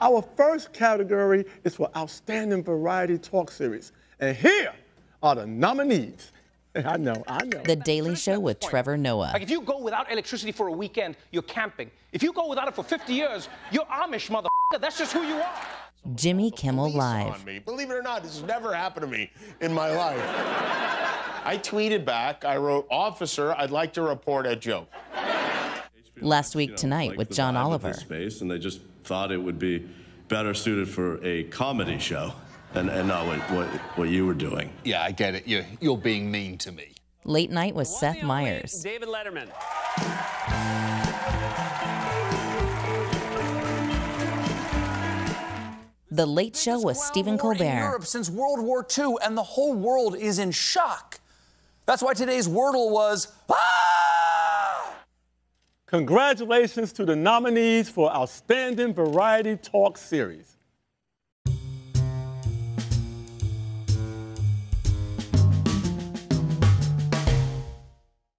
Our first category is for Outstanding Variety Talk Series. And here are the nominees. I know, I know. The Daily Show with Trevor Noah. Like if you go without electricity for a weekend, you're camping. If you go without it for 50 years, you're Amish, motherfucker. That's just who you are. Jimmy Kimmel Live. on me. Believe it or not, this has never happened to me in my life. I tweeted back, I wrote, Officer, I'd like to report a joke. Last week you know, tonight like with John Oliver. space, and they just thought it would be better suited for a comedy show, and, and not what, what what you were doing. Yeah, I get it. You're, you're being mean to me. Late night with Seth Meyers. David Letterman. The Late Show with Stephen War in Colbert. Europe since World War II, and the whole world is in shock. That's why today's Wordle was ah! Congratulations to the nominees for Outstanding Variety Talk Series.